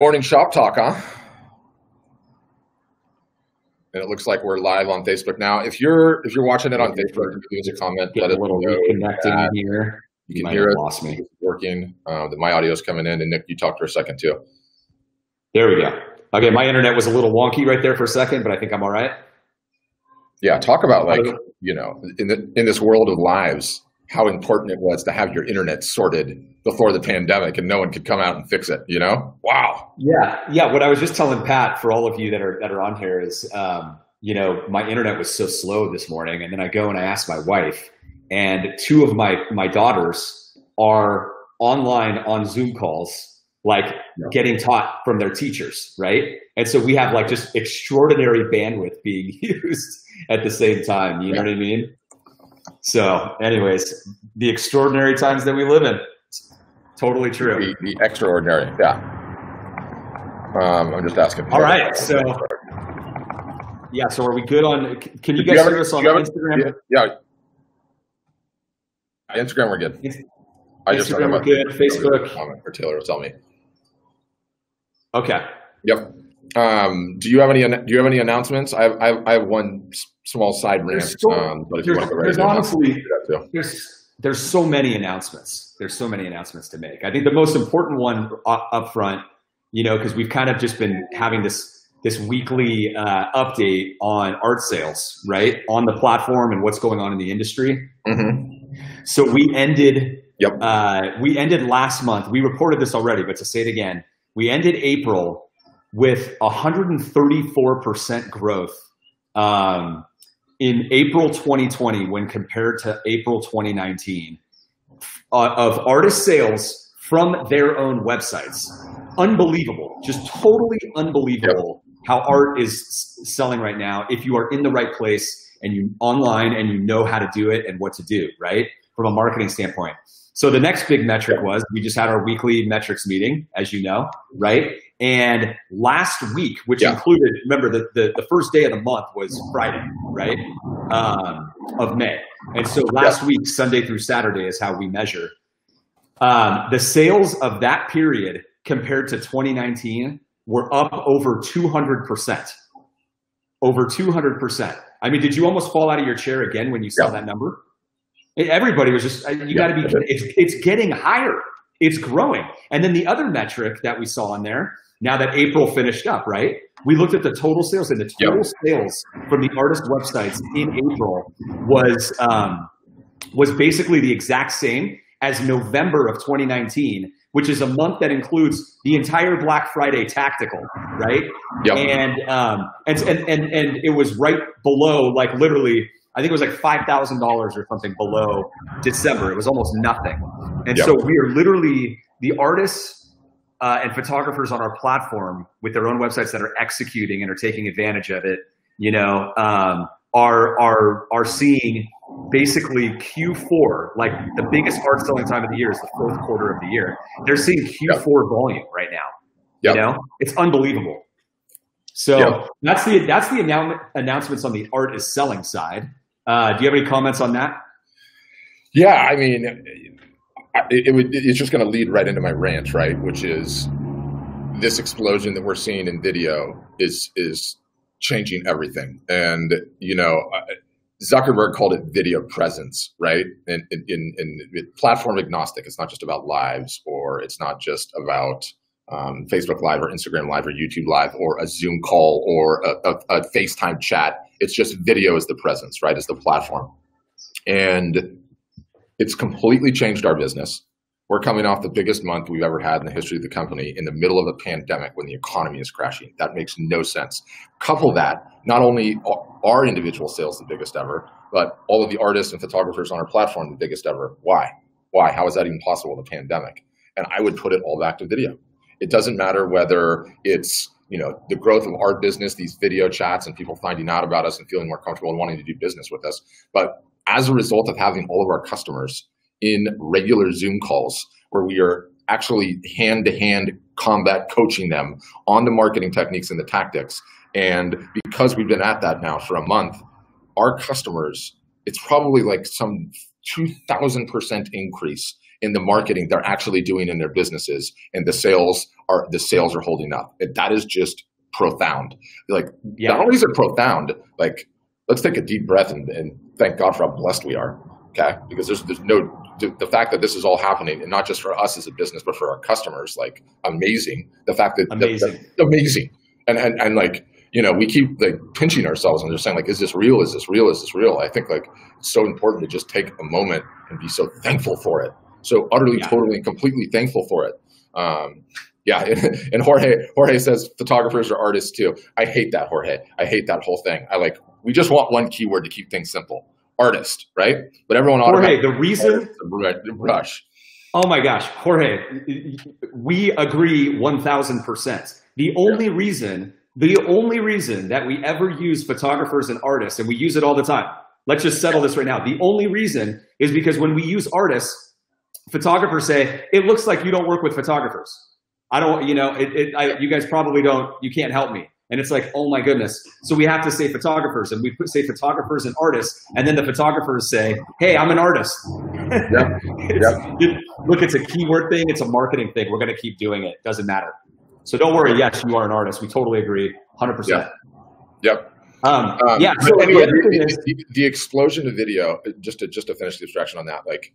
Morning shop talk, huh? And it looks like we're live on Facebook now. If you're if you're watching it on Facebook, leave us a comment. Get Let a us little know reconnecting that here. you can hear it. Lost me. It's working. Uh, my audio is coming in, and Nick, you talked for a second too. There we go. Okay, my internet was a little wonky right there for a second, but I think I'm all right. Yeah, talk about like you know in the in this world of lives, how important it was to have your internet sorted before the pandemic, and no one could come out and fix it. You know? Wow. Yeah, yeah. What I was just telling Pat for all of you that are that are on here is, um, you know, my internet was so slow this morning, and then I go and I ask my wife, and two of my my daughters are online on Zoom calls, like Yeah. getting taught from their teachers, right? And so we have like just extraordinary bandwidth being used at the same time. You know what I mean? So, anyways, the extraordinary times that we live in. Totally true. The, the extraordinary. Yeah. Um, I'm just asking. All right, so yeah, so are we good on? Can you you guys have hear us on Instagram? Yeah. yeah. Instagram, we're good. Inst- I just Instagram, we're good. Facebook. Comment or Taylor will tell me. Okay. Yep. Um, do you have any? Do you have any announcements? I have. I have, I have one small side rant. There's so- um, but if you want to there's honestly there's there's so many announcements. There's so many announcements to make. I think the most important one up, up front, you know, because we've kind of just been having this this weekly uh, update on art sales, right, on the platform and what's going on in the industry. Mhm. So we ended. Yep. Uh, we ended last month. We reported this already, but to say it again, we ended April with 134% growth um, in April 2020 when compared to April 2019 uh, of artist sales from their own websites. Unbelievable, just totally unbelievable how art is selling right now. If you are in the right place and you online and you know how to do it and what to do, right? From a marketing standpoint. So the next big metric was we just had our weekly metrics meeting, as you know, right? And last week, which Yeah. included, remember the, the, the first day of the month was Friday, right? Um, of May. And so last week, Sunday through Saturday is how we measure. Um, the sales of that period compared to 2019 were up over 200%. Over 200%. I mean, did you almost fall out of your chair again when you saw Yeah. that number? Everybody was just, you Yeah, got to be, it's, it's getting higher. It's growing. And then the other metric that we saw in there, now that April finished up, right? We looked at the total sales and the Yep. total sales from the artist websites in April was, um, was basically the exact same as November of 2019, which is a month that includes the entire Black Friday tactical, right? Yep. And um, and and and and it was right below, like literally, I think it was like five thousand dollars or something below December. It was almost nothing. And Yep. so we are literally the artists uh, and photographers on our platform with their own websites that are executing and are taking advantage of it. You know, um, are are are seeing basically Q4, like the biggest art selling time of the year is the fourth quarter of the year. They're seeing Q4 volume right now. Yep. You know, it's unbelievable. So Yep. that's the that's the annou- announcements on the art is selling side. Uh, do you have any comments on that? Yeah, I mean, it, it would. It's just going to lead right into my rant, right? Which is this explosion that we're seeing in video is is changing everything, and you know. Zuckerberg called it video presence, right? And in, in, in platform agnostic, it's not just about lives, or it's not just about um, Facebook Live or Instagram Live or YouTube Live or a Zoom call or a, a, a FaceTime chat. It's just video is the presence, right? As the platform, and it's completely changed our business. We're coming off the biggest month we've ever had in the history of the company in the middle of a pandemic when the economy is crashing. That makes no sense. Couple that, not only are our individual sales the biggest ever, but all of the artists and photographers on our platform the biggest ever. Why? Why? How is that even possible in a pandemic? And I would put it all back to video. It doesn't matter whether it's you know the growth of our business, these video chats, and people finding out about us and feeling more comfortable and wanting to do business with us. But as a result of having all of our customers in regular Zoom calls where we are actually hand to hand combat coaching them on the marketing techniques and the tactics. And because we've been at that now for a month, our customers, it's probably like some 2000% increase in the marketing they're actually doing in their businesses, and the sales are the sales are holding up. That is just profound. Like yeah. not only is it profound, like let's take a deep breath and, and thank God for how blessed we are. Okay, because there's there's no the fact that this is all happening, and not just for us as a business, but for our customers, like amazing. The fact that amazing, amazing, and and and like you know, we keep like pinching ourselves and just saying like, is this real? Is this real? Is this real? I think like it's so important to just take a moment and be so thankful for it. So utterly, yeah. totally, and completely thankful for it. Um, yeah, and Jorge Jorge says photographers are artists too. I hate that, Jorge. I hate that whole thing. I like we just want one keyword to keep things simple. Artist, right? But everyone Jorge, the reason brush. Oh my gosh, Jorge, we agree one thousand percent. The only yeah. reason, the only reason that we ever use photographers and artists, and we use it all the time. Let's just settle this right now. The only reason is because when we use artists, photographers say it looks like you don't work with photographers. I don't, you know, it, it, I, you guys probably don't, you can't help me. And it's like, oh my goodness. So we have to say photographers and we put, say photographers and artists. And then the photographers say, hey, I'm an artist. Yep. yep. It, look, it's a keyword thing. It's a marketing thing. We're going to keep doing it. Doesn't matter. So don't worry. Yes, you are an artist. We totally agree. 100%. Yep. yep. Um, um, yeah. So anyway, the, the, the, explosion of video, just to, just to finish the abstraction on that, like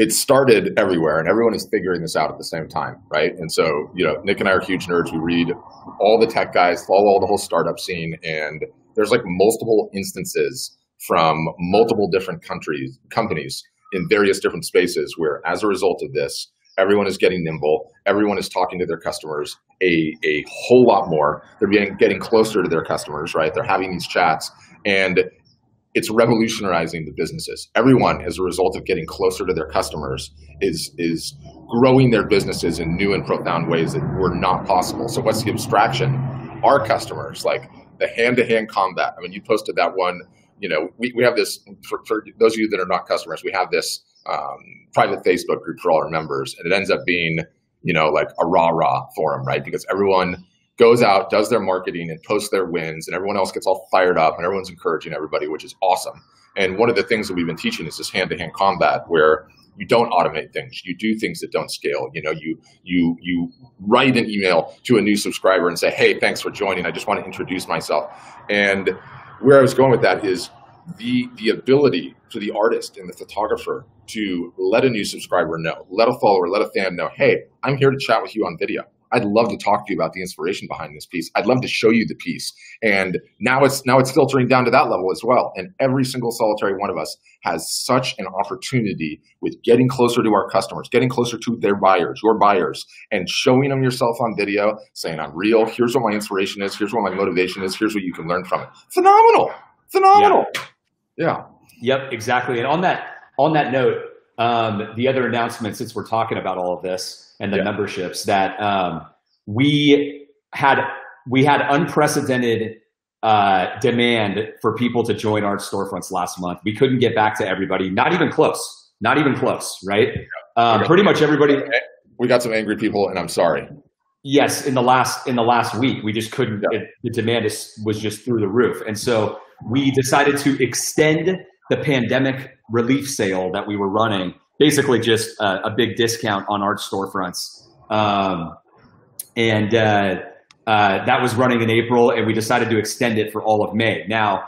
it started everywhere and everyone is figuring this out at the same time, right? And so, you know, Nick and I are huge nerds. We read all the tech guys, follow all the whole startup scene, and there's like multiple instances from multiple different countries, companies in various different spaces where as a result of this, everyone is getting nimble, everyone is talking to their customers a, a whole lot more. They're being, getting closer to their customers, right? They're having these chats and it's revolutionizing the businesses. Everyone, as a result of getting closer to their customers, is is growing their businesses in new and profound ways that were not possible. So what's the abstraction? Our customers, like the hand-to-hand combat. I mean, you posted that one. You know, we, we have this for, for those of you that are not customers. We have this um, private Facebook group for all our members, and it ends up being you know like a rah rah forum, right? Because everyone goes out, does their marketing, and posts their wins, and everyone else gets all fired up, and everyone's encouraging everybody, which is awesome. And one of the things that we've been teaching is this hand-to-hand combat, where you don't automate things. You do things that don't scale. You know, you you you write an email to a new subscriber and say, "Hey, thanks for joining. I just want to introduce myself." And where I was going with that is the the ability for the artist and the photographer to let a new subscriber know, let a follower, let a fan know, "Hey, I'm here to chat with you on video." I'd love to talk to you about the inspiration behind this piece. I'd love to show you the piece. And now it's now it's filtering down to that level as well. And every single solitary one of us has such an opportunity with getting closer to our customers, getting closer to their buyers, your buyers, and showing them yourself on video, saying, I'm real, here's what my inspiration is, here's what my motivation is, here's what you can learn from it. Phenomenal. Phenomenal. Yeah. yeah. Yep, exactly. And on that on that note, um, the other announcement, since we're talking about all of this, and the yeah. memberships that um, we had we had unprecedented uh, demand for people to join Art Storefronts last month. We couldn't get back to everybody, not even close, not even close, right? Um, pretty much everybody. We got some angry people, and I'm sorry. Yes, in the last in the last week, we just couldn't. Yeah. It, the demand is, was just through the roof, and so we decided to extend the pandemic relief sale that we were running basically just a, a big discount on art storefronts. Um, and uh, uh, that was running in April, and we decided to extend it for all of May. Now,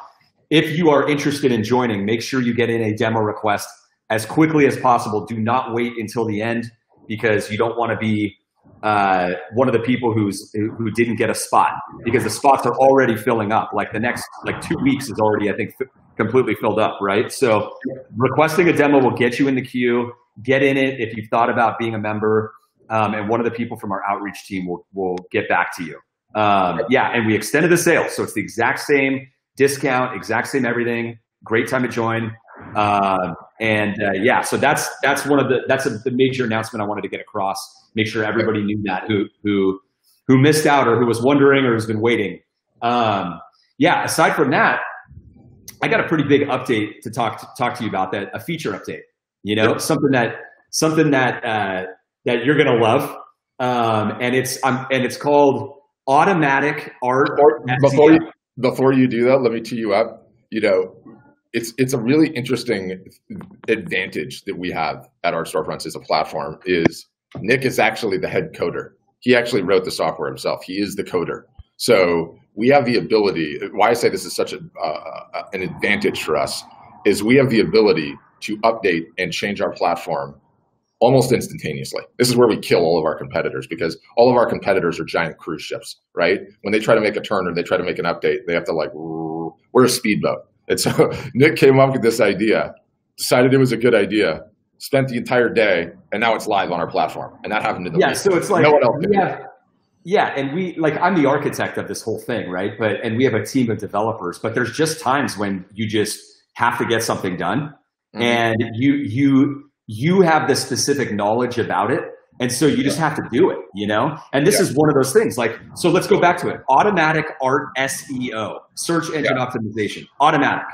if you are interested in joining, make sure you get in a demo request as quickly as possible. Do not wait until the end because you don't want to be uh, one of the people who's who didn't get a spot because the spots are already filling up. Like the next like two weeks is already I think completely filled up, right? So requesting a demo will get you in the queue. Get in it if you've thought about being a member, um, and one of the people from our outreach team will will get back to you. Um, yeah, and we extended the sale, so it's the exact same discount, exact same everything. Great time to join. Uh, and uh, yeah, so that's that's one of the that's a, the major announcement I wanted to get across. Make sure everybody knew that who who who missed out or who was wondering or has been waiting. Um, yeah, aside from that, I got a pretty big update to talk to, talk to you about that a feature update. You know, something that something that uh, that you're gonna love, um, and it's um, and it's called automatic art. Before, before you before you do that, let me tee you up. You know, it's it's a really interesting advantage that we have at Art Storefronts as a platform is Nick is actually the head coder. He actually wrote the software himself. He is the coder. So we have the ability. Why I say this is such a, uh, an advantage for us is we have the ability to update and change our platform almost instantaneously. This is where we kill all of our competitors because all of our competitors are giant cruise ships, right? When they try to make a turn or they try to make an update, they have to like, we're a speedboat. And so Nick came up with this idea, decided it was a good idea, spent the entire day, and now it's live on our platform. And that happened in the yeah. week. So it's like no one else yeah, yeah, and we like I'm the architect of this whole thing, right? But and we have a team of developers, but there's just times when you just have to get something done, mm-hmm. and you you you have the specific knowledge about it, and so you just have to do it, you know? And this yeah. is one of those things. Like, so let's go back to it. Automatic art SEO, search engine yeah. optimization, automatic.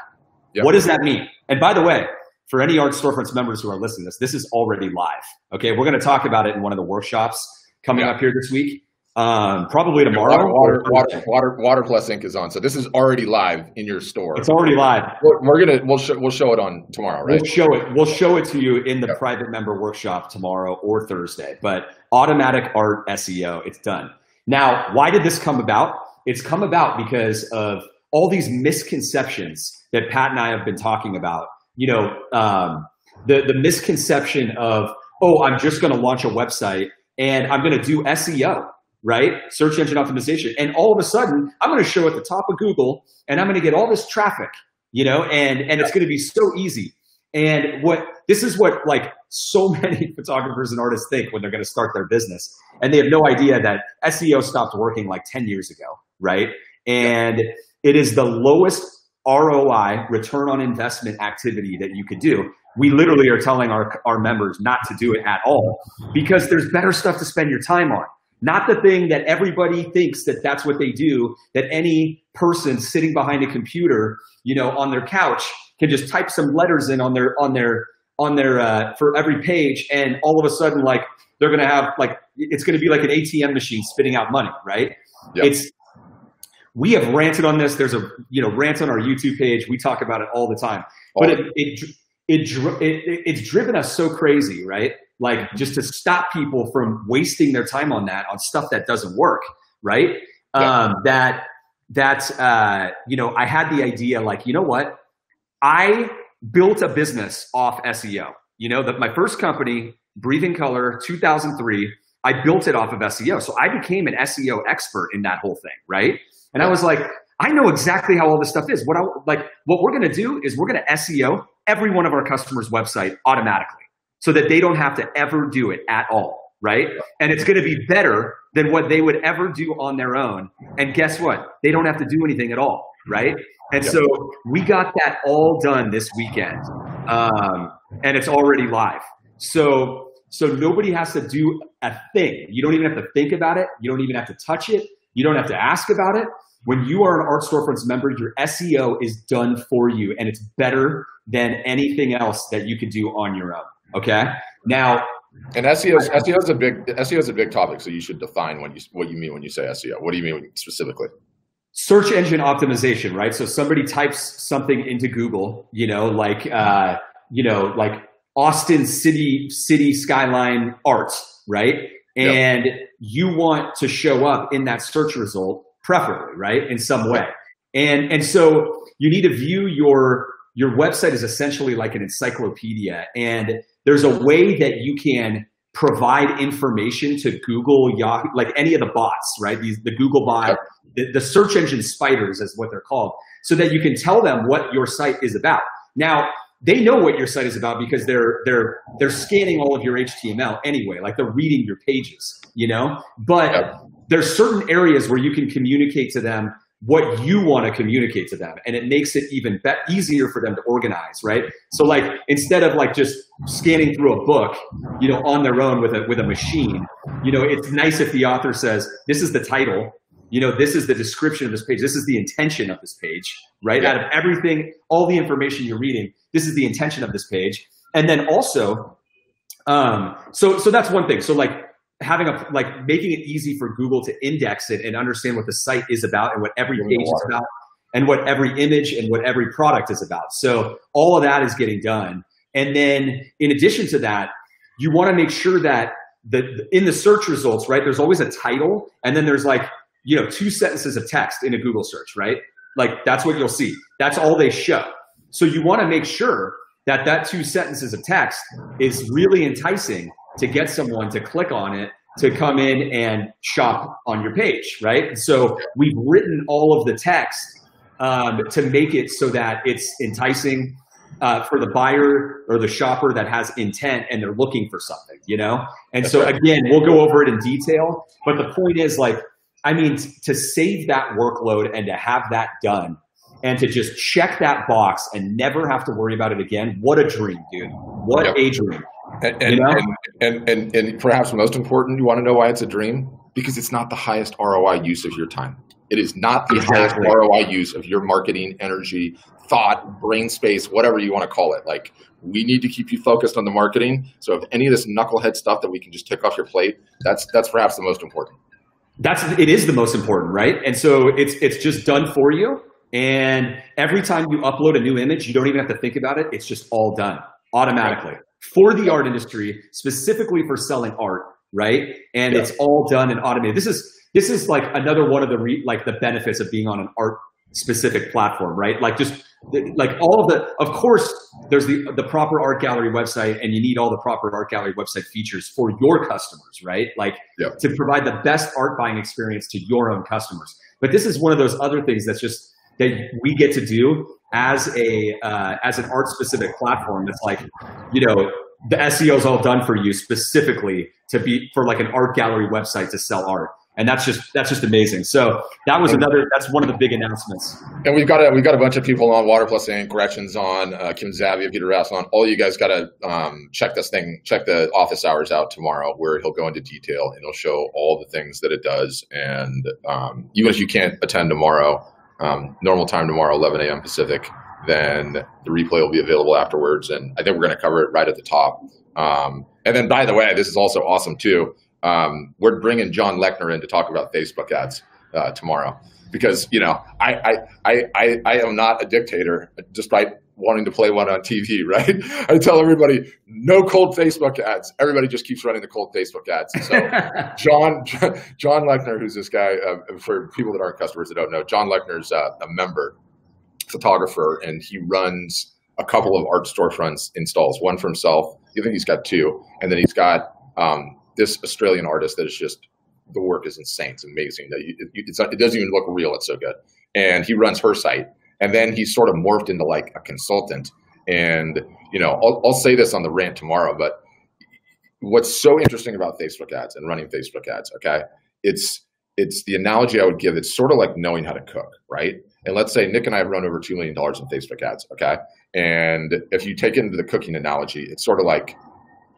Yep. What does that mean? And by the way, for any art storefronts members who are listening to this, this is already live. Okay, we're going to talk about it in one of the workshops coming yeah. up here this week. Um, probably tomorrow. Water, water, water, water, Plus Ink is on, so this is already live in your store. It's already live. We're, we're gonna we'll show we'll show it on tomorrow, right? We'll show it. We'll show it to you in the yep. private member workshop tomorrow or Thursday. But automatic art SEO, it's done. Now, why did this come about? It's come about because of all these misconceptions that Pat and I have been talking about. You know, um, the the misconception of oh, I'm just going to launch a website and I'm going to do SEO right? Search engine optimization. And all of a sudden, I'm going to show at the top of Google and I'm going to get all this traffic, you know, and, and it's going to be so easy. And what this is what like so many photographers and artists think when they're going to start their business. And they have no idea that SEO stopped working like 10 years ago, right? And it is the lowest ROI, return on investment activity that you could do. We literally are telling our, our members not to do it at all because there's better stuff to spend your time on not the thing that everybody thinks that that's what they do that any person sitting behind a computer you know on their couch can just type some letters in on their on their on their uh, for every page and all of a sudden like they're gonna have like it's gonna be like an atm machine spitting out money right? Yep. it's we have ranted on this. There's a you know rant on our youtube page. We talk about it all the time. But it, it, it, it, it's driven us so crazy right? Like just to stop people from wasting their time on that on stuff that doesn't work right? Yeah. um, that that uh, you know i had the idea like you know what? I built a business off seo you know that my first company breathing color 2003 i built it off of seo so i became an seo expert in that whole thing right? And i was like i know exactly how all this stuff is. What i like what we're going to do is we're going to seo every one of our customers website automatically so that they don't have to ever do it at all, right? And it's going to be better than what they would ever do on their own. And guess what? They don't have to do anything at all, right? And so we got that all done this weekend, um, and it's already live. So so nobody has to do a thing. You don't even have to think about it. You don't even have to touch it. You don't have to ask about it. When you are an Art Storefronts member, your SEO is done for you, and it's better than anything else that you could do on your own. Okay. Now, and SEO SEO is a big SEO is a big topic. So you should define what you what you mean when you say SEO. What do you mean specifically? Search engine optimization, right? So somebody types something into Google, you know, like uh, you know, like Austin city city skyline art, right? And yep. you want to show up in that search result, preferably, right, in some way. And and so you need to view your your website is essentially like an encyclopedia and there's a way that you can provide information to Google, Yahoo, like any of the bots, right? These, the Google bot, the, the search engine spiders is what they're called, so that you can tell them what your site is about. Now, they know what your site is about because they're they're they're scanning all of your HTML anyway, like they're reading your pages, you know. But there's certain areas where you can communicate to them what you want to communicate to them and it makes it even be- easier for them to organize right? So like instead of like just scanning through a book you know on their own with a with a machine you know it's nice if the author says this is the title. You know this is the description of this page. This is the intention of this page right? Yeah. out of everything all the information you're reading this is the intention of this page. And then also um so so that's one thing. So like having a like making it easy for Google to index it and understand what the site is about and what every page is about and what every image and what every product is about. So all of that is getting done. And then in addition to that, you want to make sure that the in the search results, right? There's always a title, and then there's like you know two sentences of text in a Google search, right? Like that's what you'll see. That's all they show. So you want to make sure that that two sentences of text is really enticing to get someone to click on it to come in and shop on your page, right? So we've written all of the text um, to make it so that it's enticing uh, for the buyer or the shopper that has intent and they're looking for something, you know? And so again, we'll go over it in detail, but the point is like, I mean, to save that workload and to have that done and to just check that box and never have to worry about it again. What a dream, dude. What yep. a dream. And and, you know? and, and, and, and perhaps most important, you want to know why it's a dream? Because it's not the highest ROI use of your time. It is not the exactly. highest ROI use of your marketing, energy, thought, brain space, whatever you want to call it. Like we need to keep you focused on the marketing. So if any of this knucklehead stuff that we can just take off your plate, that's that's perhaps the most important. That's it is the most important, right? And so it's it's just done for you. And every time you upload a new image, you don't even have to think about it. It's just all done automatically right. For the art industry, specifically for selling art, right? And yeah. it's all done and automated. This is this is like another one of the re, like the benefits of being on an art specific platform, right? Like just like all of the, of course, there's the the proper art gallery website, and you need all the proper art gallery website features for your customers, right? Like yep. to provide the best art buying experience to your own customers. But this is one of those other things that's just that we get to do as a uh, as an art specific platform. That's like, you know, the SEO is all done for you specifically to be for like an art gallery website to sell art and that's just that's just amazing. So that was another. That's one of the big announcements. And we've got a we've got a bunch of people on Water Plus Inc. Gretchen's on, uh, Kim Zavia, Peter Rouse on. All you guys got to um, check this thing, check the office hours out tomorrow, where he'll go into detail and he'll show all the things that it does. And um, even if you can't attend tomorrow, um, normal time tomorrow, 11 a.m. Pacific, then the replay will be available afterwards. And I think we're going to cover it right at the top. Um, and then, by the way, this is also awesome too um, we're bringing John Lechner in to talk about Facebook ads uh, tomorrow because you know I, I I I am not a dictator, despite wanting to play one on TV. Right? I tell everybody no cold Facebook ads. Everybody just keeps running the cold Facebook ads. So John John Lechner, who's this guy uh, for people that aren't customers that don't know, John Lechner's uh, a member photographer, and he runs a couple of art storefronts installs. One for himself. I think he's got two, and then he's got um, this Australian artist that is just the work is insane. It's amazing. It, it doesn't even look real. It's so good. And he runs her site, and then he's sort of morphed into like a consultant. And you know, I'll, I'll say this on the rant tomorrow, but what's so interesting about Facebook ads and running Facebook ads, okay, it's it's the analogy I would give. It's sort of like knowing how to cook, right? And let's say Nick and I have run over two million dollars in Facebook ads, okay. And if you take into the cooking analogy, it's sort of like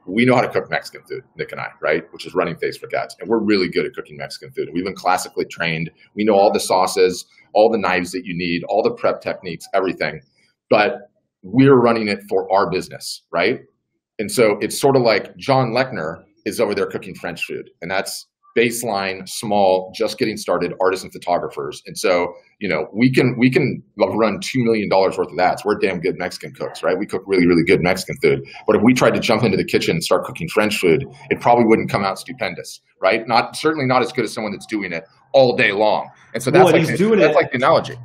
we know how to cook Mexican food, Nick and I, right? Which is running Facebook ads. And we're really good at cooking Mexican food. We've been classically trained. We know all the sauces, all the knives that you need, all the prep techniques, everything. But we're running it for our business, right? And so it's sort of like John Lechner is over there cooking French food. And that's baseline, small, just getting started artisan photographers. And so, you know, we can we can run two million dollars worth of that. So we're damn good Mexican cooks, right? We cook really, really good Mexican food. But if we tried to jump into the kitchen and start cooking French food, it probably wouldn't come out stupendous, right? Not certainly not as good as someone that's doing it all day long. And so that's well, like he's the, doing that's it like the analogy.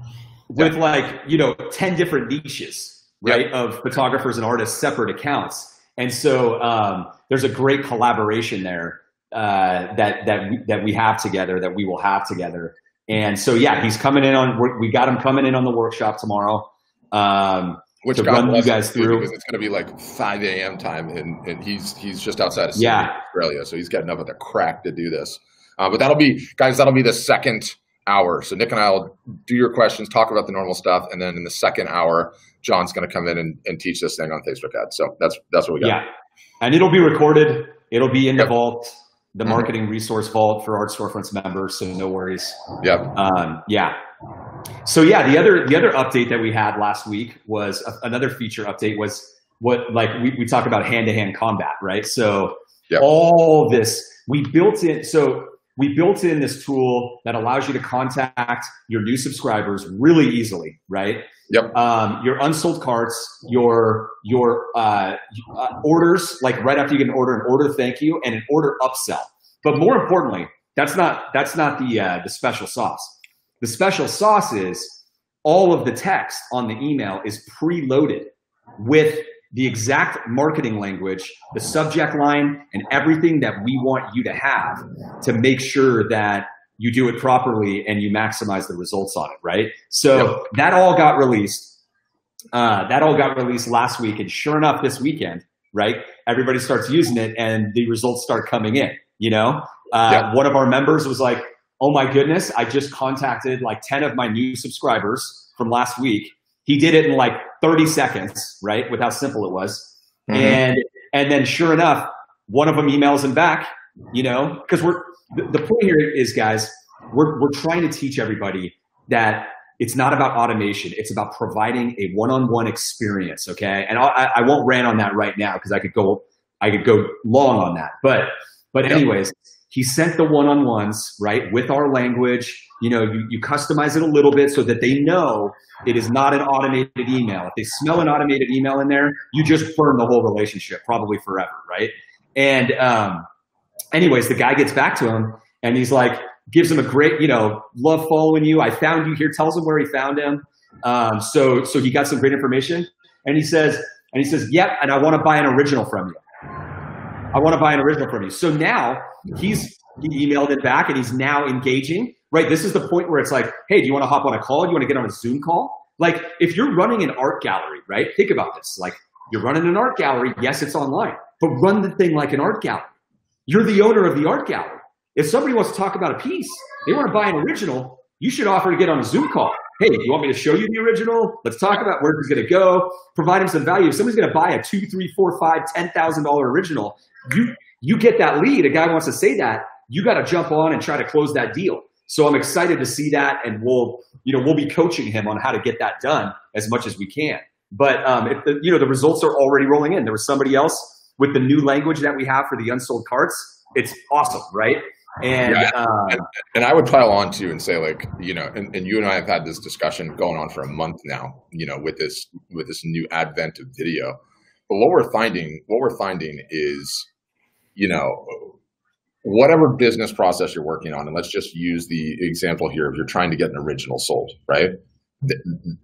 With yeah. like, you know, 10 different niches, right? Yep. Of photographers and artists, separate accounts. And so um, there's a great collaboration there uh, that that we, that we have together, that we will have together. And so, yeah, he's coming in on. We got him coming in on the workshop tomorrow. Um, Which to God run you guys through because it's going to be like 5 a.m. time, and, and he's he's just outside of Sydney, yeah. Australia, so he's got enough of the crack to do this. Uh, but that'll be, guys, that'll be the second hour. So Nick and I will do your questions, talk about the normal stuff, and then in the second hour, John's going to come in and, and teach this thing on Facebook ads. So that's that's what we got. Yeah, and it'll be recorded. It'll be in yep. the vault the mm-hmm. marketing resource vault for Art Storefronts members, so no worries. Yeah. Um, yeah. So yeah, the other the other update that we had last week was a, another feature update was what like we, we talk about hand to hand combat, right? So yep. all this we built in. So we built in this tool that allows you to contact your new subscribers really easily, right? Yep. Um, your unsold carts, your your uh, uh, orders, like right after you get an order, an order thank you, and an order upsell. But more importantly, that's not that's not the uh, the special sauce. The special sauce is all of the text on the email is preloaded with the exact marketing language, the subject line, and everything that we want you to have to make sure that you do it properly and you maximize the results on it, right? So yep. that all got released. Uh, that all got released last week, and sure enough, this weekend, right? Everybody starts using it, and the results start coming in. You know, uh, yep. one of our members was like, "Oh my goodness, I just contacted like ten of my new subscribers from last week, he did it in like 30 seconds, right? With how simple it was. Mm-hmm. And and then sure enough, one of them emails him back, you know, because we're the, point here is, guys, we're we're trying to teach everybody that it's not about automation. It's about providing a one-on-one experience. Okay, and I, I won't rant on that right now because I could go I could go long on that. But but anyways, he sent the one-on-ones right with our language you know you, you customize it a little bit so that they know it is not an automated email if they smell an automated email in there you just burn the whole relationship probably forever right and um, anyways the guy gets back to him and he's like gives him a great you know love following you i found you here tells him where he found him um, so so he got some great information and he says and he says yep and i want to buy an original from you I want to buy an original from you. So now he's he emailed it back and he's now engaging. Right. This is the point where it's like, hey, do you want to hop on a call? Do you want to get on a Zoom call? Like if you're running an art gallery, right? Think about this. Like you're running an art gallery. Yes, it's online, but run the thing like an art gallery. You're the owner of the art gallery. If somebody wants to talk about a piece, they want to buy an original, you should offer to get on a Zoom call. Hey, you want me to show you the original? Let's talk about where it's going to go. Provide them some value. If somebody's going to buy a two, three, four, five, ten thousand dollar original, you you get that lead. A guy wants to say that. You got to jump on and try to close that deal. So I'm excited to see that, and we'll you know we'll be coaching him on how to get that done as much as we can. But um, if the, you know the results are already rolling in. There was somebody else with the new language that we have for the unsold carts. It's awesome, right? And, yeah, um, and, and I would pile on too and say like you know and, and you and I have had this discussion going on for a month now you know with this with this new advent of video but what we're finding what we're finding is you know, whatever business process you're working on, and let's just use the example here if you're trying to get an original sold, right?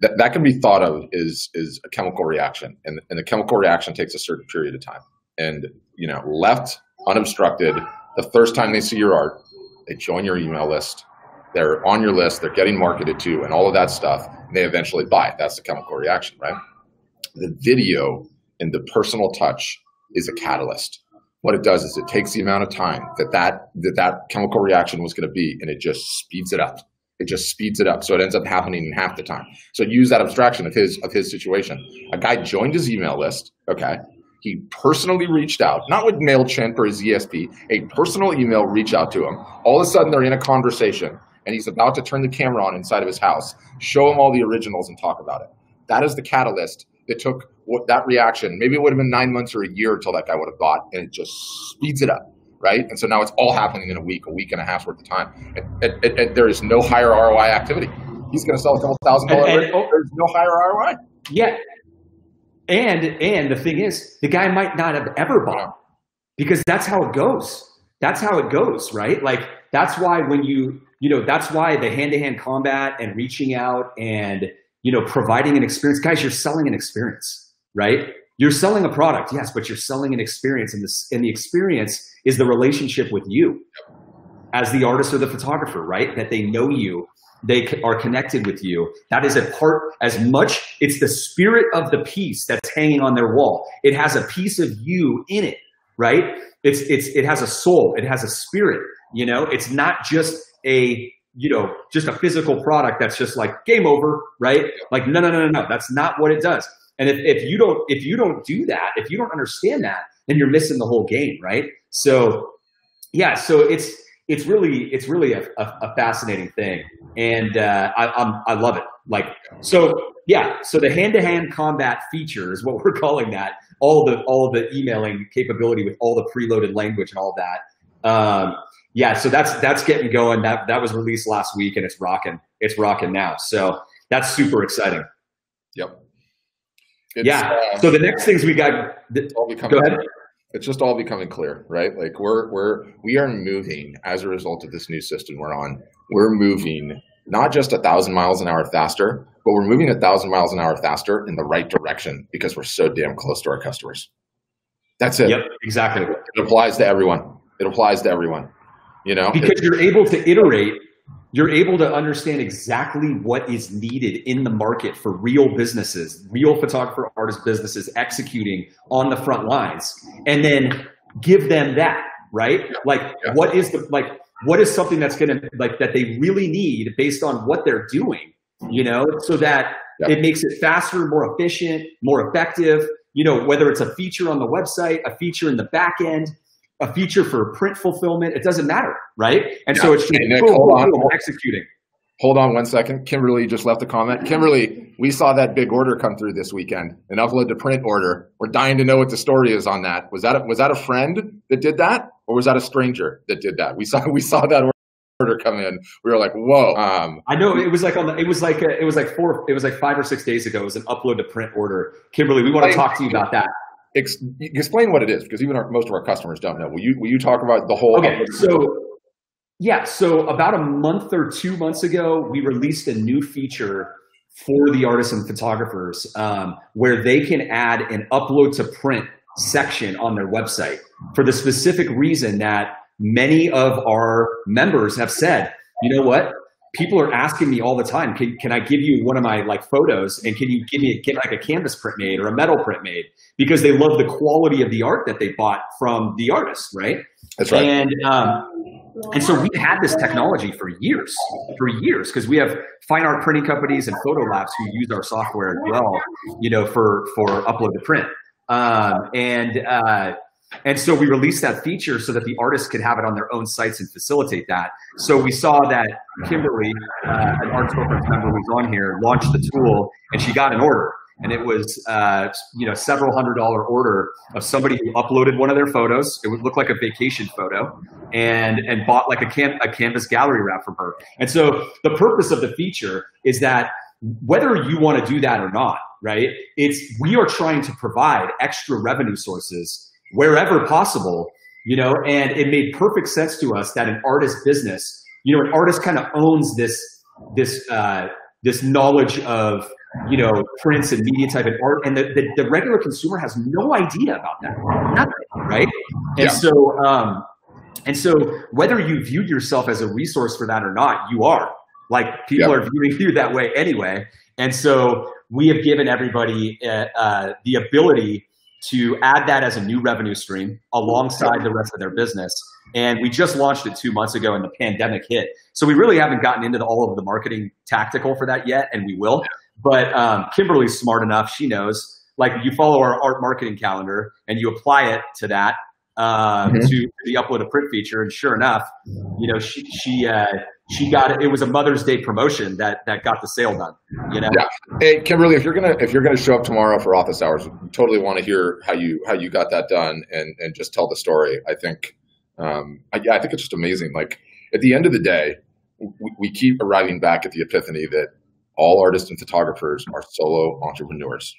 That, that can be thought of as, is a chemical reaction, and, and the chemical reaction takes a certain period of time. And you know, left unobstructed, the first time they see your art, they join your email list, they're on your list, they're getting marketed to, and all of that stuff. And they eventually buy. it That's the chemical reaction, right? The video and the personal touch is a catalyst what it does is it takes the amount of time that that that, that chemical reaction was going to be and it just speeds it up it just speeds it up so it ends up happening in half the time so use that abstraction of his of his situation a guy joined his email list okay he personally reached out not with mailchimp or his esp a personal email reach out to him all of a sudden they're in a conversation and he's about to turn the camera on inside of his house show him all the originals and talk about it that is the catalyst that took what that reaction, maybe it would have been nine months or a year until that guy would have bought, and it just speeds it up, right? And so now it's all happening in a week, a week and a half worth of time. And, and, and, and there is no higher ROI activity. He's going to sell a couple thousand dollars. Oh, there's no higher ROI. Yeah, and and the thing is, the guy might not have ever bought because that's how it goes. That's how it goes, right? Like that's why when you you know that's why the hand to hand combat and reaching out and you know providing an experience, guys, you're selling an experience right? You're selling a product, yes, but you're selling an experience, and, this, and the experience is the relationship with you as the artist or the photographer, right? That they know you, they are connected with you. That is a part as much, it's the spirit of the piece that's hanging on their wall. It has a piece of you in it, right? It's, it's, it has a soul, it has a spirit, you know? It's not just a, you know, just a physical product that's just like game over, right? Like, no, no, no, no, no. That's not what it does. And if, if you don't if you don't do that, if you don't understand that, then you're missing the whole game, right? So yeah, so it's it's really it's really a, a, a fascinating thing, and uh, I I'm, I love it. Like so, yeah. So the hand to hand combat feature is what we're calling that. All the all the emailing capability with all the preloaded language and all that. Um, yeah, so that's that's getting going. That that was released last week, and it's rocking. It's rocking now. So that's super exciting. Yep. It's, yeah. Uh, so the next things we got. go ahead. It's just all becoming clear, right? Like we're we're we are moving as a result of this new system we're on. We're moving not just a thousand miles an hour faster, but we're moving a thousand miles an hour faster in the right direction because we're so damn close to our customers. That's it. Yep, exactly. It applies to everyone. It applies to everyone. You know, because you're able to iterate you're able to understand exactly what is needed in the market for real businesses, real photographer artist businesses executing on the front lines, and then give them that, right? Like, what is the, like, what is something that's going to, like, that they really need based on what they're doing, you know, so that it makes it faster, more efficient, more effective, you know, whether it's a feature on the website, a feature in the back end, a feature for print fulfillment. It doesn't matter, right? And yeah. so it's just hey, Nick, boom, hold on, boom, executing. Hold on one second. Kimberly just left a comment. Kimberly, we saw that big order come through this weekend, an upload to print order. We're dying to know what the story is on that. Was that a, was that a friend that did that, or was that a stranger that did that? We saw we saw that order come in. We were like, whoa. Um, I know it was like on the, it was like a, it was like four it was like five or six days ago. It was an upload to print order. Kimberly, we want to talk to you about that ex- explain what it is because even our, most of our customers don't know. Will you will you talk about the whole? Okay, so yeah, so about a month or two months ago, we released a new feature for the artists and photographers um, where they can add an upload to print section on their website for the specific reason that many of our members have said, you know what, people are asking me all the time, can, can I give you one of my like photos and can you give me a, get like a canvas print made or a metal print made? Because they love the quality of the art that they bought from the artist, right? That's right. And, um, and so we've had this technology for years, for years, because we have fine art printing companies and photo labs who use our software as well, you know, for, for upload to print. Um, and, uh, and so we released that feature so that the artists could have it on their own sites and facilitate that. So we saw that Kimberly, uh, an Art Storefronts member who's on here, launched the tool and she got an order. And it was, uh, you know, several hundred dollar order of somebody who uploaded one of their photos. It would look like a vacation photo, and and bought like a can a canvas gallery wrap from her. And so the purpose of the feature is that whether you want to do that or not, right? It's we are trying to provide extra revenue sources wherever possible, you know, and it made perfect sense to us that an artist business, you know, an artist kind of owns this, this, uh, this knowledge of, you know, prints and media type of art. And the, the, the regular consumer has no idea about that. Nothing, right? And yeah. so, um, and so whether you viewed yourself as a resource for that or not, you are. Like people yep. are viewing you that way anyway. And so we have given everybody uh, uh, the ability to add that as a new revenue stream alongside the rest of their business. And we just launched it two months ago and the pandemic hit. So we really haven't gotten into the, all of the marketing tactical for that yet, and we will. But um, Kimberly's smart enough. She knows, like you follow our art marketing calendar and you apply it to that, uh, mm-hmm. to the upload a print feature. And sure enough, you know, she, she, uh, she got it. It was a Mother's Day promotion that that got the sale done. You know. Yeah. Hey, Kimberly, if you're gonna if you're gonna show up tomorrow for office hours, totally want to hear how you how you got that done and and just tell the story. I think, um, I, yeah, I think it's just amazing. Like at the end of the day, we, we keep arriving back at the epiphany that all artists and photographers are solo entrepreneurs.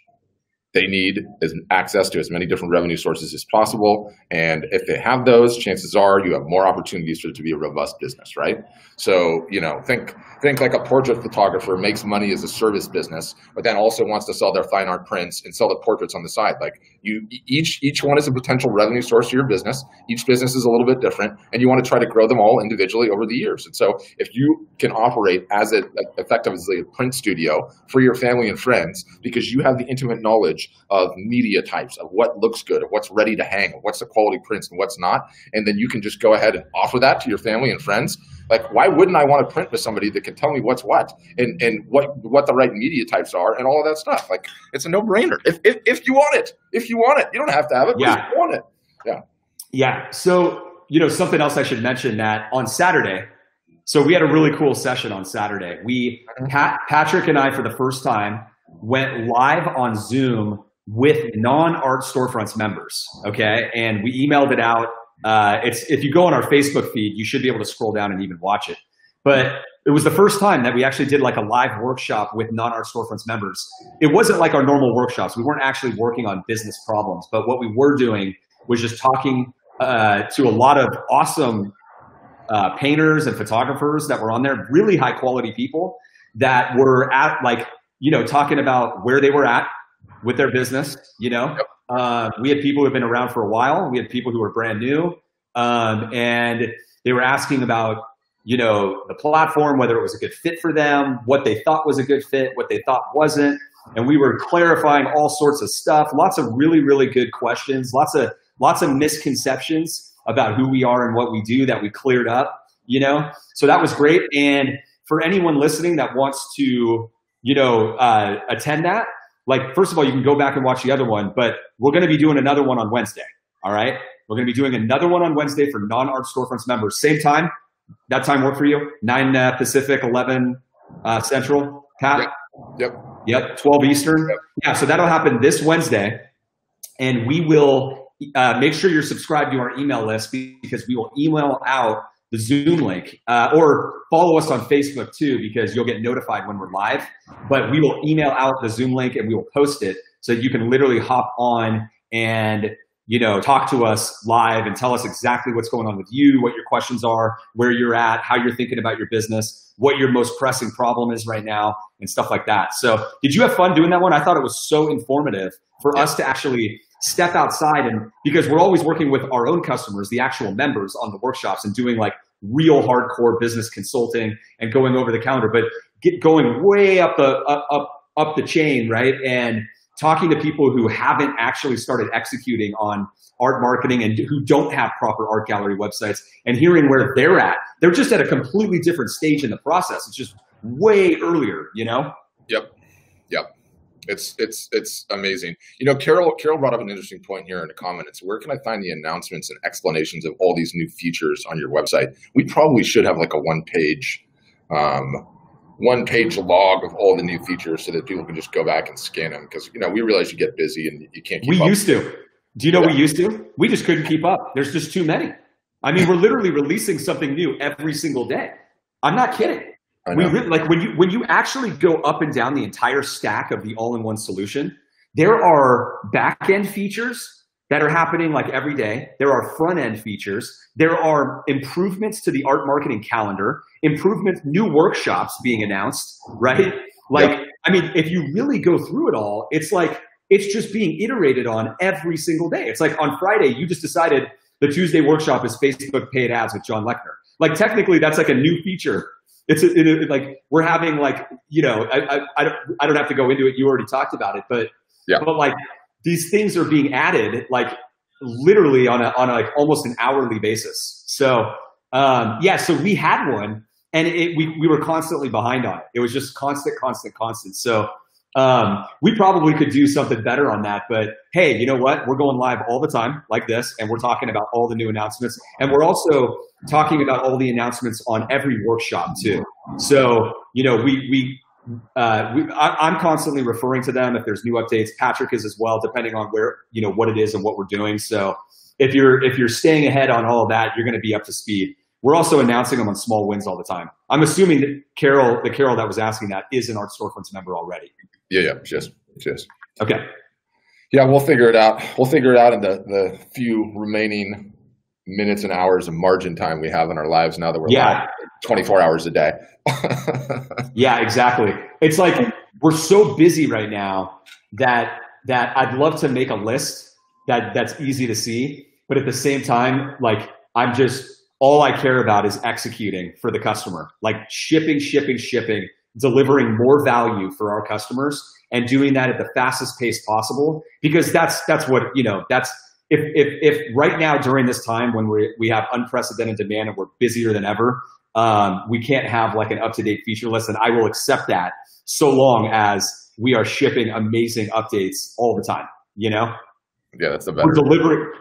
They need as, access to as many different revenue sources as possible. And if they have those, chances are you have more opportunities for it to be a robust business, right? So, you know, think think like a portrait photographer makes money as a service business, but then also wants to sell their fine art prints and sell the portraits on the side. Like you each each one is a potential revenue source for your business. Each business is a little bit different, and you want to try to grow them all individually over the years. And so if you can operate as a, effectively as a print studio for your family and friends because you have the intimate knowledge of media types, of what looks good, of what's ready to hang, of what's the quality prints and what's not, and then you can just go ahead and offer that to your family and friends like, why wouldn't I want to print with somebody that can tell me what's what and, and what what the right media types are and all of that stuff? Like, it's a no brainer. If, if if you want it, if you want it, you don't have to have it. Yeah, you want it. Yeah. Yeah. So you know something else I should mention that on Saturday. So we had a really cool session on Saturday. We. Pat, Patrick and I for the first time went live on Zoom with non-art storefronts members. Okay, and we emailed it out Uh, it's if you go on our Facebook feed, you should be able to scroll down and even watch it. But it was the first time that we actually did like a live workshop with non-art storefronts members. It wasn't like our normal workshops. We weren't actually working on business problems, but what we were doing was just talking uh, to a lot of awesome uh, painters and photographers that were on there, really high quality people that were at like, you know, talking about where they were at with their business, you know. Yep. Uh, we had people who have been around for a while. We had people who were brand new. Um, and they were asking about, you know, the platform, whether it was a good fit for them, what they thought was a good fit, what they thought wasn't. And we were clarifying all sorts of stuff, lots of really, really good questions, lots of, lots of misconceptions about who we are and what we do that we cleared up, you know? So that was great. And for anyone listening that wants to, you know, uh, attend that, like, first of all, you can go back and watch the other one, but we're going to be doing another one on Wednesday. All right. We're going to be doing another one on Wednesday for non-art storefronts members. Same time. That time work for you? 9 uh, Pacific, 11 uh, Central, Pat? Yep. Yep. Yep. 12 Eastern. Yep. Yeah. So that'll happen this Wednesday. And we will uh, make sure you're subscribed to our email list because we will email out the Zoom link uh, or follow us on Facebook too because you'll get notified when we're live. But we will email out the Zoom link and we will post it so you can literally hop on and you know talk to us live and tell us exactly what's going on with you, what your questions are, where you're at, how you're thinking about your business, what your most pressing problem is right now, and stuff like that. So, did you have fun doing that one? I thought it was so informative for us to actually step outside and because we're always working with our own customers, the actual members on the workshops and doing like real hardcore business consulting and going over the calendar, but get going way up the up up, up the chain, right? And talking to people who haven't actually started executing on art marketing and who don't have proper art gallery websites and hearing where they're at. They're just at a completely different stage in the process. It's just way earlier, you know? Yep. Yep. It's it's it's amazing. You know, Carol Carol brought up an interesting point here in the comments. Where can I find the announcements and explanations of all these new features on your website? We probably should have like a one page um, one page log of all the new features so that people can just go back and scan them. Because you know we realize you get busy and you can't keep we up. used to. Do you know yeah. we used to? We just couldn't keep up. There's just too many. I mean we're literally releasing something new every single day. I'm not kidding. We really, like when you when you actually go up and down the entire stack of the all-in-one solution, there are back-end features that are happening like every day. There are front-end features. There are improvements to the art marketing calendar, improvements, new workshops being announced, right? Like, yep. I mean, if you really go through it all, it's like it's just being iterated on every single day. It's like on Friday, you just decided the Tuesday workshop is Facebook paid ads with John Lechner. Like technically, that's like a new feature it's it, it, like we're having like you know I, I, I don't I don't have to go into it. You already talked about it, but yeah. but like these things are being added like literally on a on a, like almost an hourly basis. So um, yeah, so we had one, and it, we we were constantly behind on it. It was just constant, constant, constant. So um, we probably could do something better on that. But hey, you know what? We're going live all the time like this, and we're talking about all the new announcements, and we're also talking about all the announcements on every workshop too. So you know, we we. Uh, we, I, am constantly referring to them if there's new updates. Patrick is as well, depending on where you know what it is and what we're doing. So if you're if you're staying ahead on all of that, you're going to be up to speed. We're also announcing them on small wins all the time. I'm assuming that Carol, the Carol that was asking that, is an Art Storefronts member already. Yeah, yeah, just, just. Okay. Yeah, we'll figure it out. We'll figure it out in the the few remaining minutes and hours of margin time we have in our lives now that we're yeah. 24 hours a day. yeah, exactly. It's like we're so busy right now that that I'd love to make a list that that's easy to see, but at the same time, like I'm just all I care about is executing for the customer, like shipping, shipping, shipping delivering more value for our customers and doing that at the fastest pace possible because that's that's what you know that's if if if right now during this time when we we have unprecedented demand and we're busier than ever um, we can't have like an up-to-date feature list and i will accept that so long as we are shipping amazing updates all the time you know yeah that's the best we're delivering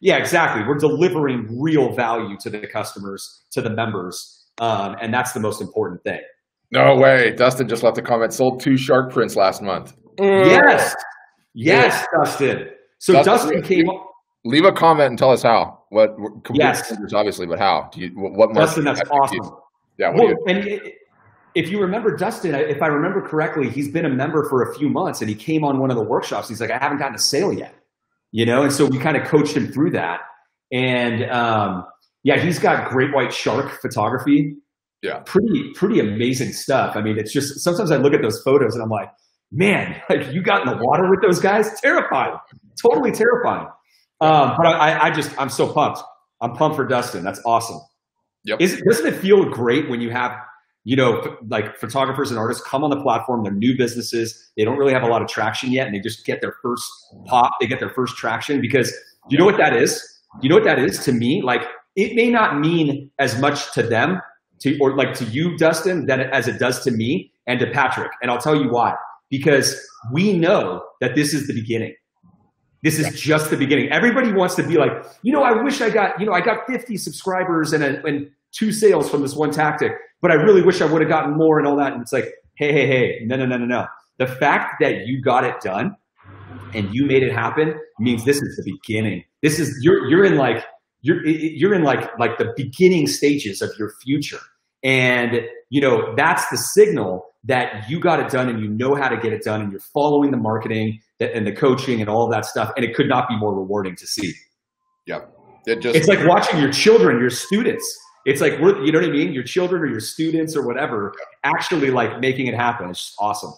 yeah exactly we're delivering real value to the customers to the members um, and that's the most important thing no way. Dustin just left a comment. Sold two shark prints last month. Yes. Yes, Dustin. So Dustin, Dustin came leave, leave a comment and tell us how. What? Yes, obviously, but how? Do you? What? Dustin, that's awesome. Yeah. well, and it, if you remember Dustin, if I remember correctly, he's been a member for a few months, and he came on one of the workshops. He's like, I haven't gotten a sale yet, you know, and so we kind of coached him through that. And um, yeah, he's got great white shark photography. Yeah, pretty pretty amazing stuff. I mean, it's just sometimes I look at those photos and I'm like, man, like you got in the water with those guys, terrifying, totally terrifying. Um, but I, I just, I'm so pumped. I'm pumped for Dustin. That's awesome. Yep. Is, doesn't it feel great when you have, you know, like photographers and artists come on the platform, they're new businesses, they don't really have a lot of traction yet, and they just get their first pop, they get their first traction because you know what that is? You know what that is to me? Like, it may not mean as much to them, to or like to you, Dustin, than as it does to me and to Patrick. And I'll tell you why. Because we know that this is the beginning. This is just the beginning. Everybody wants to be like, you know, I wish I got, you know, I got 50 subscribers and, a, and two sales from this one tactic, but I really wish I would have gotten more and all that. And it's like, hey, hey, hey, no, no, no, no, no. The fact that you got it done and you made it happen means this is the beginning. This is you're you're in like you're you're in like like the beginning stages of your future. And you know, that's the signal that you got it done and you know how to get it done and you're following the marketing and the coaching and all that stuff. And it could not be more rewarding to see. Yep. It just, it's like watching your children, your students. It's like, we're, you know what I mean? Your children or your students or whatever actually like making it happen. It's just awesome.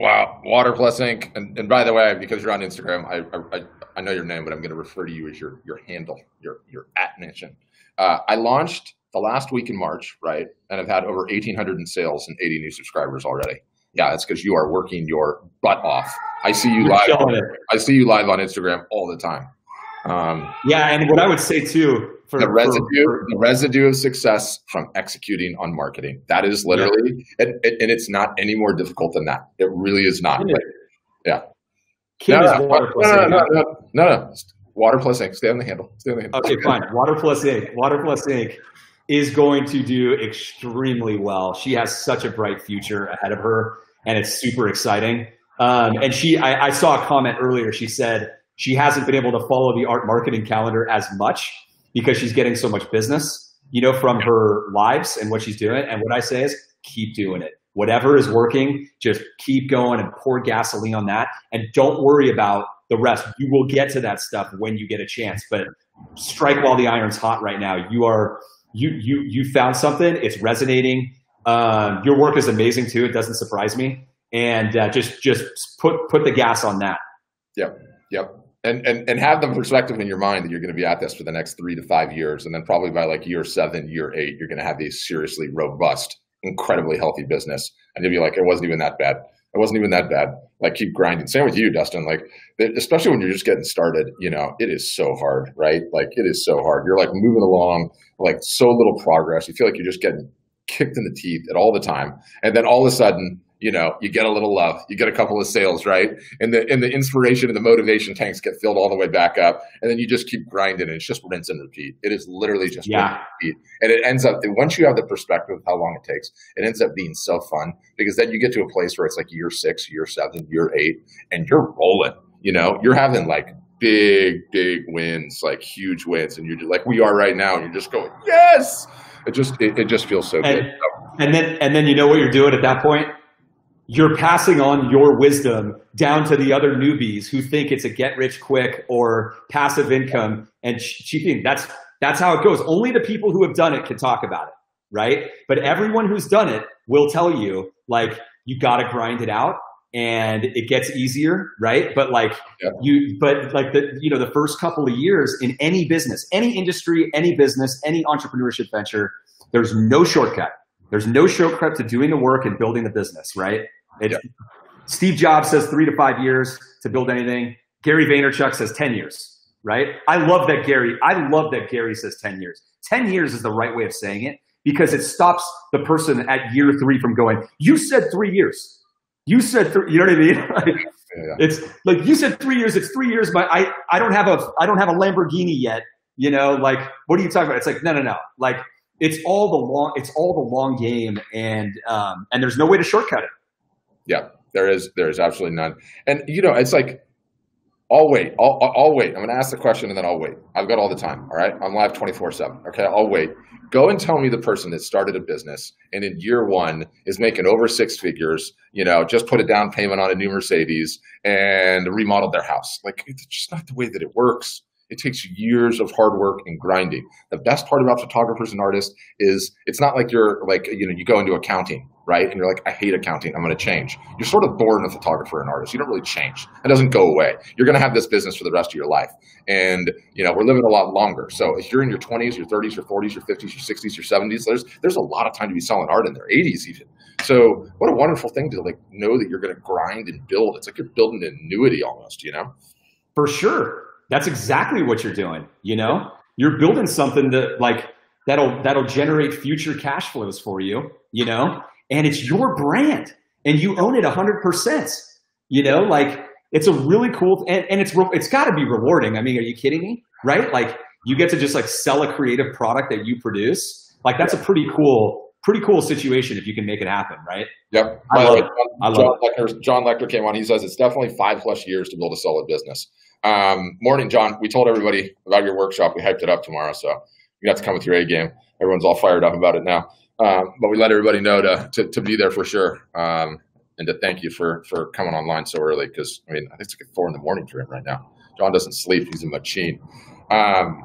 Wow. Water Plus Ink. And, and by the way, because you're on Instagram, I, I, I know your name, but I'm going to refer to you as your, your handle, your, your at mention. Uh, I launched the last week in March, right? And I've had over 1,800 in sales and 80 new subscribers already. Yeah, that's because you are working your butt off. I see you You're live. On, I see you live on Instagram all the time. Um, yeah, and what I would say too, for the residue, for, the residue of success from executing on marketing. That is literally, yeah. and, and, it's not any more difficult than that. It really is not. Like, yeah. No no no, no, no, no, no, no, no, Water plus ink. Stay on the handle. Stay on the handle. Okay, fine. Water plus ink. Water plus ink is going to do extremely well. She has such a bright future ahead of her, and it's super exciting. Um, and she, I, I, saw a comment earlier. She said she hasn't been able to follow the art marketing calendar as much because she's getting so much business, you know, from her lives and what she's doing. And what I say is keep doing it. Whatever is working, just keep going and pour gasoline on that. And don't worry about the rest. You will get to that stuff when you get a chance. But strike while the iron's hot right now. You are you you you found something. It's resonating. Um, your work is amazing too. It doesn't surprise me. And uh, just just put put the gas on that. Yep. Yep. And, and and have the perspective in your mind that you're going to be at this for the next three to five years, and then probably by like year seven, year eight, you're going to have these seriously robust, incredibly healthy business, and you'll be like, it wasn't even that bad. It wasn't even that bad. Like keep grinding. Same with you, Dustin. Like especially when you're just getting started, you know, it is so hard, right? Like it is so hard. You're like moving along, like so little progress. You feel like you're just getting kicked in the teeth at all the time, and then all of a sudden you know, you get a little love, you get a couple of sales, right? And the and the inspiration and the motivation tanks get filled all the way back up, and then you just keep grinding. And it's just rinse and repeat. It is literally just yeah. and and it ends up once you have the perspective of how long it takes, it ends up being so fun because then you get to a place where it's like year six, year seven, year eight, and you're rolling. You know, you're having like big, big wins, like huge wins, and you're just like we are right now. And you're just going, yes. It just it, it just feels so and, good. And then and then you know what you're doing at that point you're passing on your wisdom down to the other newbies who think it's a get rich quick or passive income and cheating. That's that's how it goes. Only the people who have done it can talk about it, right? But everyone who's done it will tell you like you got to grind it out and it gets easier, right? But like yeah. you but like the you know the first couple of years in any business, any industry, any business, any entrepreneurship venture, there's no shortcut there's no shortcut to doing the work and building the business, right? yeah. Steve Jobs says three to five years to build anything. Gary Vaynerchuk says 10 years, right? I love that Gary, I love that Gary says 10 years. 10 years is the right way of saying it because it stops the person at year three from going, you said three years. You said, three, you know what I mean? like, yeah. It's like you said three years. It's three years, but I, I don't have a, I don't have a Lamborghini yet. You know, like, what are you talking about? It's like, no, no, no. Like, it's all the long it's all the long game and um, and there's no way to shortcut it yeah there is there is absolutely none and you know it's like I'll wait. I'll, I'll wait. I'm going to ask the question and then I'll wait. I've got all the time. All right. I'm live 24 7. Okay. I'll wait. Go and tell me the person that started a business and in year one is making over six figures, you know, just put a down payment on a new Mercedes and remodeled their house. Like, it's just not the way that it works. It takes years of hard work and grinding. The best part about photographers and artists is it's not like you're like, you know, you go into accounting, right? And you're like, I hate accounting. I'm going to change. You're sort of born a photographer and artist. You don't really change. It doesn't go away. You're going to have this business for the rest of your life. And, you know, we're living a lot longer. So if you're in your 20s, your 30s, your 40s, your 50s, your 60s, your 70s, there's, there's a lot of time to be selling art in their 80s even. So what a wonderful thing to like know that you're going to grind and build. It's like you're building an annuity almost, you know? For sure. That's exactly what you're doing. You know, you're building something that like that'll that'll generate future cash flows for you. You know, and it's your brand, and you own it hundred percent. You know, like it's a really cool and, and it's it's got to be rewarding. I mean, are you kidding me? Right? Like you get to just like sell a creative product that you produce. Like that's a pretty cool pretty cool situation if you can make it happen, right? Yep. I love, it. I love John, it. Lechner, John Lechner came on. He says it's definitely five plus years to build a solid business. Um, morning, John. We told everybody about your workshop. We hyped it up tomorrow, so you got to come with your A game. Everyone's all fired up about it now. Um, but we let everybody know to, to, to be there for sure. Um, and to thank you for for coming online so early because I mean I think it's like four in the morning for him right now. John doesn't sleep; he's a machine. Um,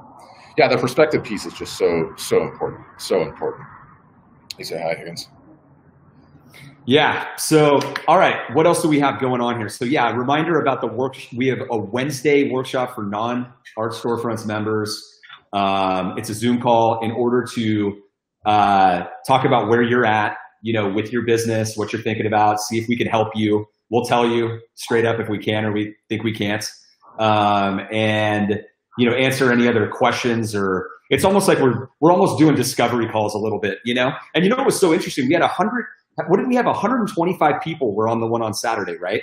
yeah, the perspective piece is just so so important, so important. He said hi, Higgins. Yeah. So, all right. What else do we have going on here? So, yeah, reminder about the work. We have a Wednesday workshop for non art storefronts members. Um, it's a Zoom call in order to uh, talk about where you're at, you know, with your business, what you're thinking about, see if we can help you. We'll tell you straight up if we can or we think we can't, um, and you know, answer any other questions or. It's almost like we're we're almost doing discovery calls a little bit, you know. And you know what was so interesting? We had a hundred what did we have? 125 people were on the one on Saturday, right?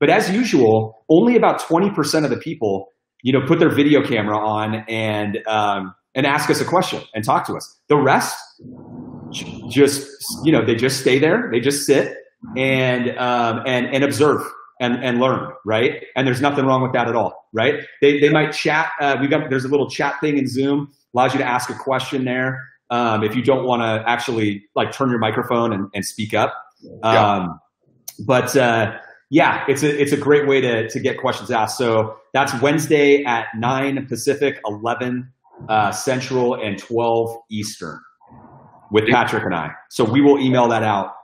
But as usual, only about 20% of the people, you know, put their video camera on and um, and ask us a question and talk to us. The rest, just you know, they just stay there, they just sit and um, and and observe and and learn, right? And there's nothing wrong with that at all, right? They they might chat. Uh, we got there's a little chat thing in Zoom allows you to ask a question there um, if you don't want to actually like turn your microphone and, and speak up. Yeah. Um, but uh, yeah, it's a it's a great way to to get questions asked. So that's Wednesday at nine Pacific, eleven uh, Central, and twelve Eastern with Patrick and I. So we will email that out.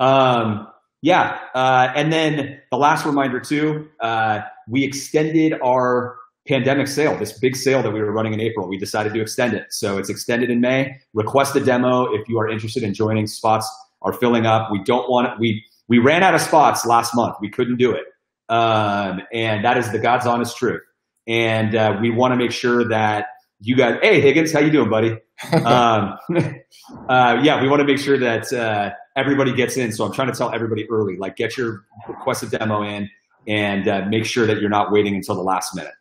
Um, yeah, uh, and then the last reminder too, uh, we extended our pandemic sale, this big sale that we were running in April. We decided to extend it. So it's extended in May. Request a demo if you are interested in joining. Spots are filling up. We don't want it. We, we ran out of spots last month. We couldn't do it. Um, and that is the God's honest truth. And uh, we want to make sure that you guys, hey, Higgins, how you doing, buddy? um, uh, yeah, we want to make sure that uh, everybody gets in. So I'm trying to tell everybody early, like get your requested demo in and uh, make sure that you're not waiting until the last minute.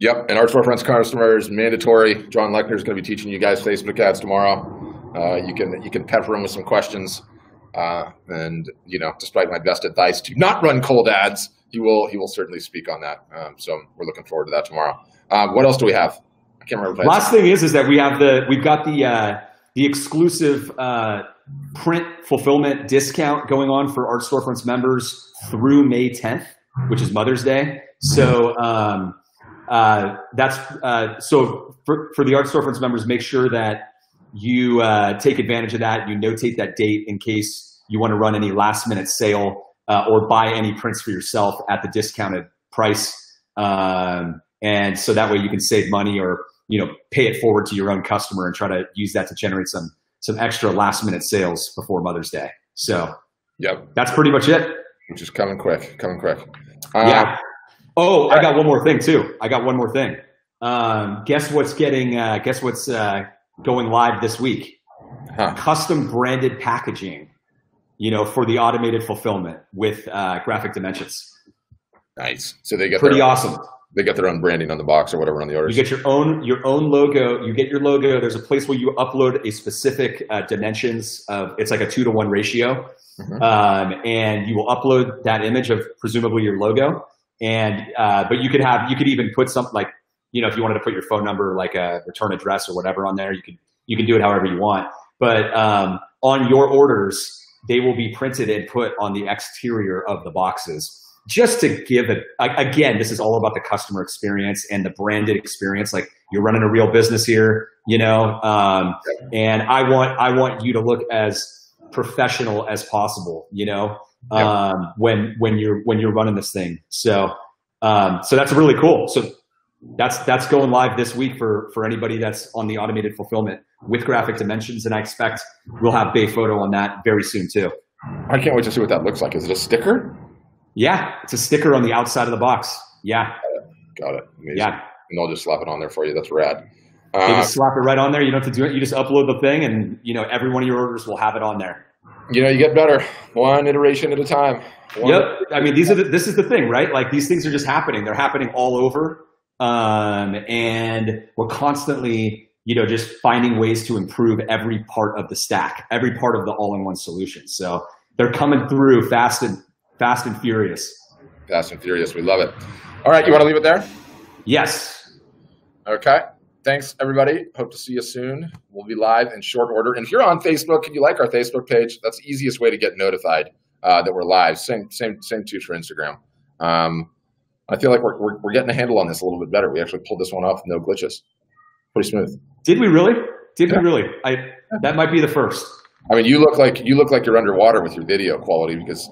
Yep, and Art Storefronts customers mandatory. John Lechner is going to be teaching you guys Facebook ads tomorrow. Uh, you can you can pepper him with some questions, uh, and you know, despite my best advice to not run cold ads, he will he will certainly speak on that. Um, so we're looking forward to that tomorrow. Uh, what else do we have? I can't remember. Last thing is is that we have the we've got the uh, the exclusive uh, print fulfillment discount going on for Art Storefronts members through May 10th, which is Mother's Day. So. Um, uh, that's uh, so for, for the art storefronts members, make sure that you uh, take advantage of that. You notate that date in case you want to run any last minute sale uh, or buy any prints for yourself at the discounted price. Um, and so that way you can save money or you know pay it forward to your own customer and try to use that to generate some some extra last minute sales before Mother's Day. So yep, that's pretty much it. Which is coming quick, coming quick. yeah. Oh, I got one more thing too. I got one more thing. Um, guess what's getting? Uh, guess what's uh, going live this week? Huh. Custom branded packaging. You know, for the automated fulfillment with uh, Graphik Dimensions. Nice. So they get pretty their, awesome. They get their own branding on the box or whatever on the orders. You get your own your own logo. You get your logo. There's a place where you upload a specific uh, dimensions of. It's like a two to one ratio, mm-hmm. um, and you will upload that image of presumably your logo And uh, but you could have you could even put something like you know if you wanted to put your phone number like a return address or whatever on there, you could you can do it however you want. But um, on your orders, they will be printed and put on the exterior of the boxes just to give it again this is all about the customer experience and the branded experience like you're running a real business here you know um, and i want i want you to look as professional as possible you know um, when when you're when you're running this thing so um, so that's really cool so that's that's going live this week for for anybody that's on the automated fulfillment with Graphik Dimensions and i expect we'll have bay photo on that very soon too i can't wait to see what that looks like is it a sticker yeah, it's a sticker on the outside of the box. Yeah. Got it. Amazing. Yeah. And they'll just slap it on there for you. That's rad. Uh, they just slap it right on there. You don't have to do it. You just upload the thing, and you know every one of your orders will have it on there. You know, you get better one iteration at a time. One yep. I mean, these are the, this is the thing, right? Like these things are just happening. They're happening all over, um, and we're constantly, you know, just finding ways to improve every part of the stack, every part of the all-in-one solution. So they're coming through fast and Fast and Furious. Fast and Furious. We love it. All right. You want to leave it there? Yes. Okay. Thanks, everybody. Hope to see you soon. We'll be live in short order. And if you're on Facebook, can you like our Facebook page? That's the easiest way to get notified uh, that we're live. Same, same, same too for Instagram. Um, I feel like we're, we're, we're getting a handle on this a little bit better. We actually pulled this one off, no glitches. Pretty smooth. Did we really? Did yeah. we really? I that might be the first. I mean, you look like you look like you're underwater with your video quality because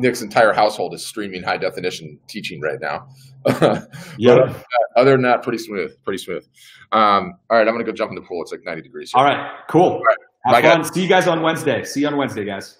Nick's entire household is streaming high definition teaching right now. yeah. Other than that, pretty smooth, pretty smooth. Um, all right, I'm gonna go jump in the pool. It's like 90 degrees. Here. All right, cool. All right. Have fun. Guys. See you guys on Wednesday. See you on Wednesday, guys.